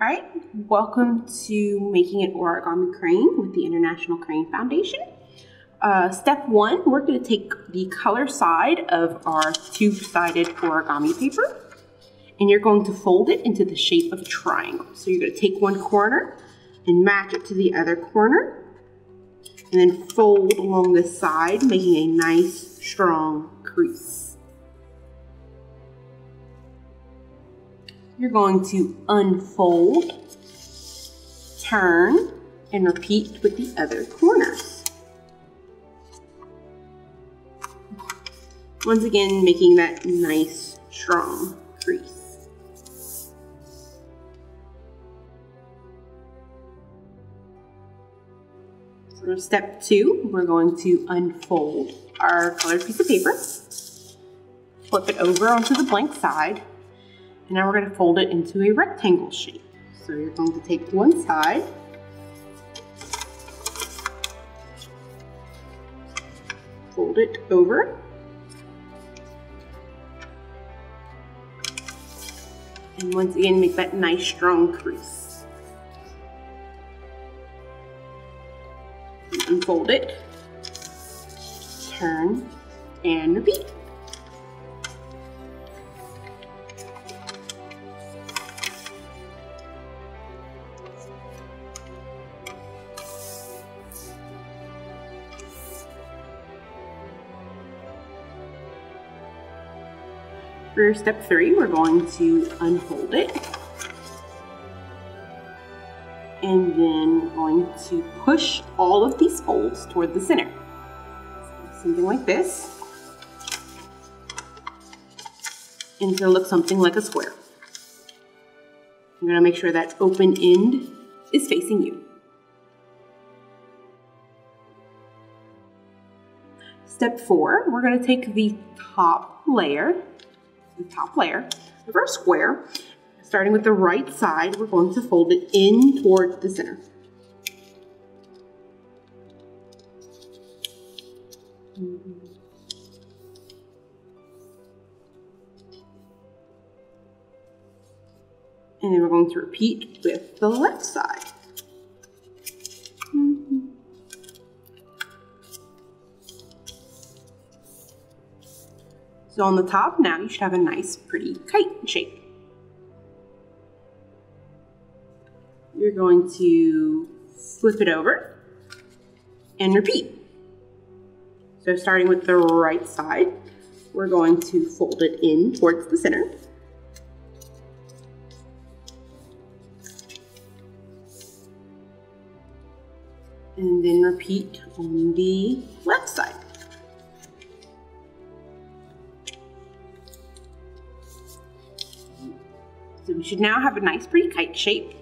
All right, welcome to making an origami crane with the International Crane Foundation. Uh, step one, we're going to take the color side of our two-sided origami paper and you're going to fold it into the shape of a triangle. So you're going to take one corner and match it to the other corner and then fold along this side, making a nice strong crease. You're going to unfold, turn, and repeat with the other corners. Once again, making that nice, strong crease. So step two, we're going to unfold our colored piece of paper, flip it over onto the blank side, and now we're going to fold it into a rectangle shape. So you're going to take one side, fold it over, and once again make that nice strong crease. Unfold it, turn, and repeat. For step three, we're going to unfold it. And then going to push all of these folds toward the center. Something like this. And gonna look something like a square. I'm gonna make sure that open end is facing you. Step four, we're gonna take the top layer the top layer of our square. Starting with the right side, we're going to fold it in toward the center. And then we're going to repeat with the left side. So on the top now you should have a nice pretty kite shape. You're going to flip it over and repeat. So starting with the right side, we're going to fold it in towards the center. And then repeat on the left side. So we should now have a nice pretty kite shape.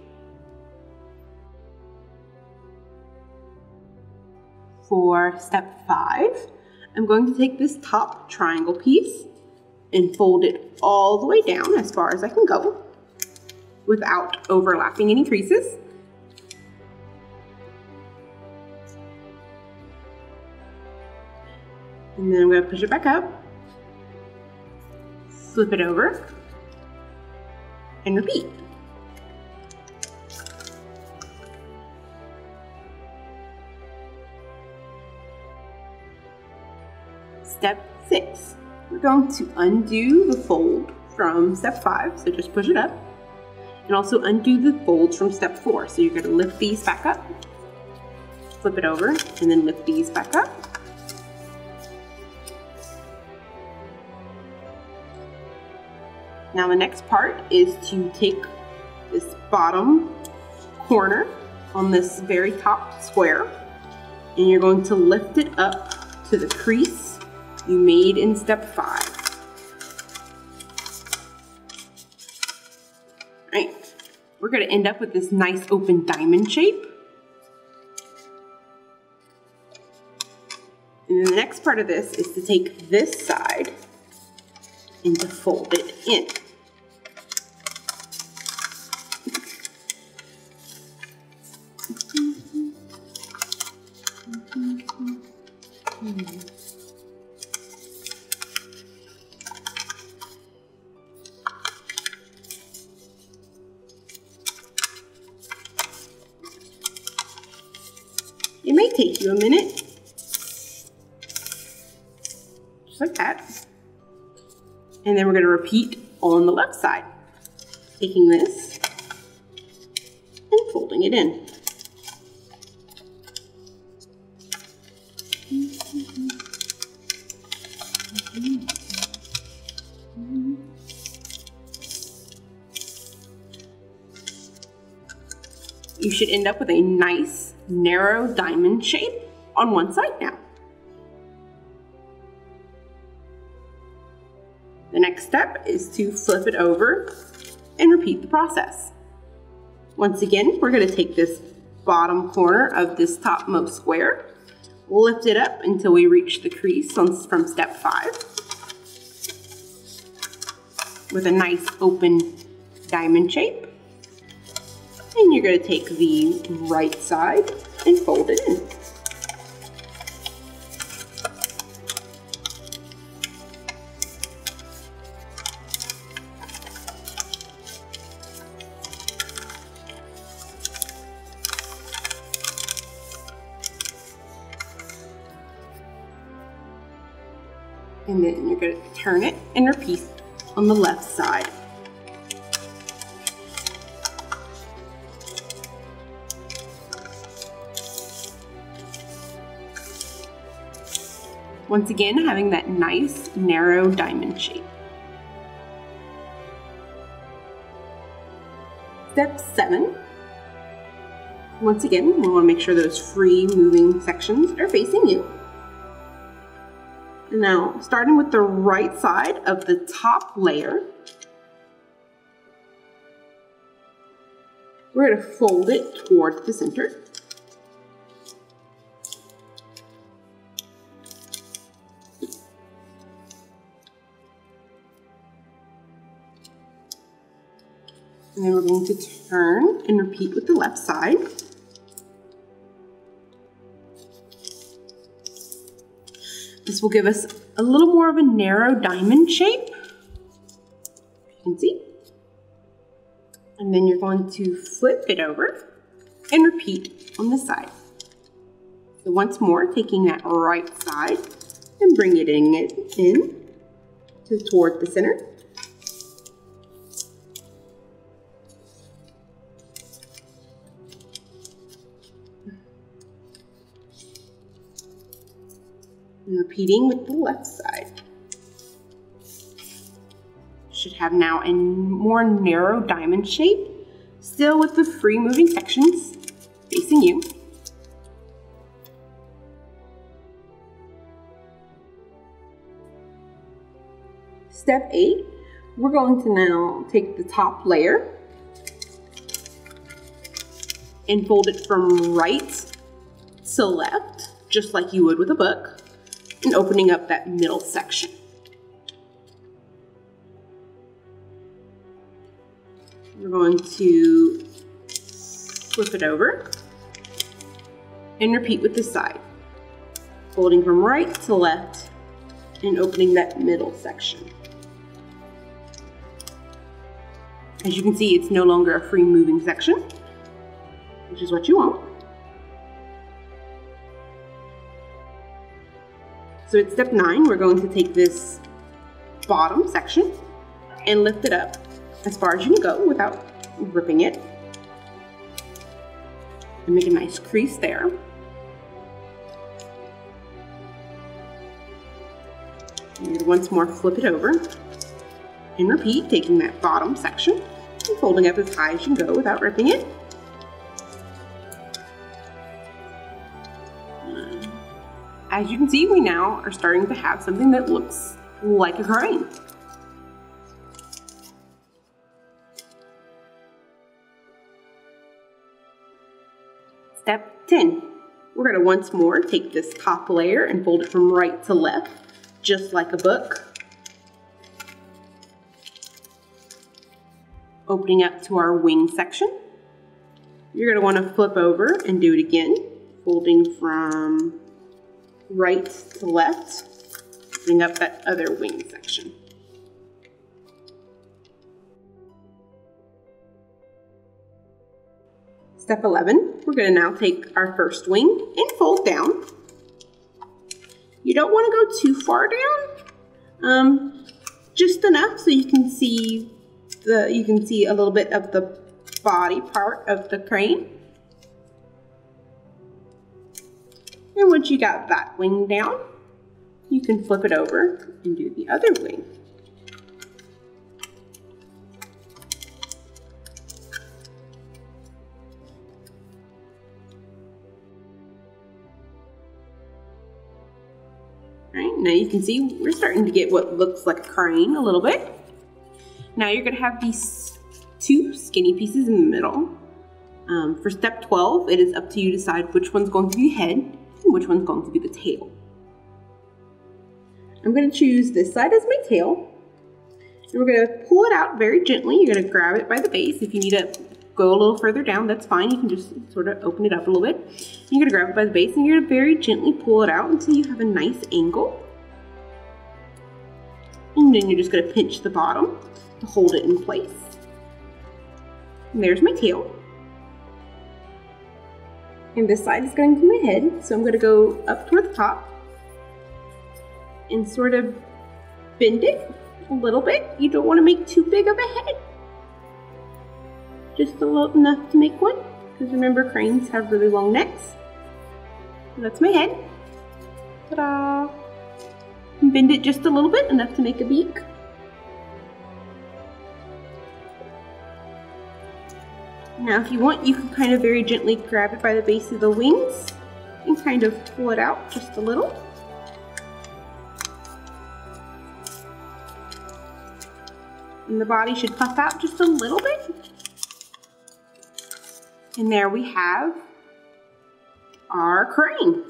For step five, I'm going to take this top triangle piece and fold it all the way down as far as I can go without overlapping any creases. And then I'm going to push it back up, flip it over, and repeat. Step six, we're going to undo the fold from step five, so just push it up, and also undo the folds from step four. So you're gonna lift these back up, flip it over, and then lift these back up, Now the next part is to take this bottom corner on this very top square and you're going to lift it up to the crease you made in step five. All right, we're gonna end up with this nice open diamond shape. And then the next part of this is to take this side and to fold it in. Mm -hmm. Take you a minute. Just like that. And then we're going to repeat on the left side. Taking this and folding it in. You should end up with a nice narrow diamond shape on one side now. The next step is to flip it over and repeat the process. Once again, we're going to take this bottom corner of this topmost square, lift it up until we reach the crease on, from step five with a nice open diamond shape. And you're going to take the right side and fold it in. And then you're going to turn it and repeat on the left side. Once again, having that nice narrow diamond shape. Step seven. Once again, we want to make sure those free moving sections are facing you. Now, starting with the right side of the top layer, we're going to fold it towards the center. And then we're going to turn and repeat with the left side. This will give us a little more of a narrow diamond shape. You can see. And then you're going to flip it over and repeat on the side. So once more, taking that right side and bringing it in to toward the center. Repeating with the left side. Should have now a more narrow diamond shape, still with the free moving sections facing you. Step eight, we're going to now take the top layer and fold it from right to left, just like you would with a book and opening up that middle section. We're going to flip it over and repeat with the side. Folding from right to left and opening that middle section. As you can see, it's no longer a free moving section, which is what you want. So at step nine, we're going to take this bottom section and lift it up as far as you can go without ripping it. And make a nice crease there. And once more, flip it over and repeat, taking that bottom section and folding up as high as you can go without ripping it. As you can see, we now are starting to have something that looks like a crane. Step 10. We're going to once more take this top layer and fold it from right to left, just like a book. Opening up to our wing section. You're going to want to flip over and do it again, folding from right to left, bring up that other wing section. Step 11, we're going to now take our first wing and fold down. You don't want to go too far down, um, just enough so you can see the you can see a little bit of the body part of the crane. And once you got that wing down, you can flip it over and do the other wing. Right, now you can see we're starting to get what looks like a crane a little bit. Now you're gonna have these two skinny pieces in the middle. Um, for step 12, it is up to you to decide which one's going to be the head which one's going to be the tail. I'm gonna choose this side as my tail. And we're gonna pull it out very gently. You're gonna grab it by the base. If you need to go a little further down, that's fine. You can just sort of open it up a little bit. You're gonna grab it by the base and you're gonna very gently pull it out until you have a nice angle. And then you're just gonna pinch the bottom to hold it in place. And there's my tail. And this side is going to my head, so I'm gonna go up toward the top and sort of bend it a little bit. You don't wanna make too big of a head just a little enough to make one. Because remember, cranes have really long necks. So that's my head. Ta-da! Bend it just a little bit, enough to make a beak. Now if you want, you can kind of very gently grab it by the base of the wings and kind of pull it out just a little. And the body should puff out just a little bit. And there we have our crane.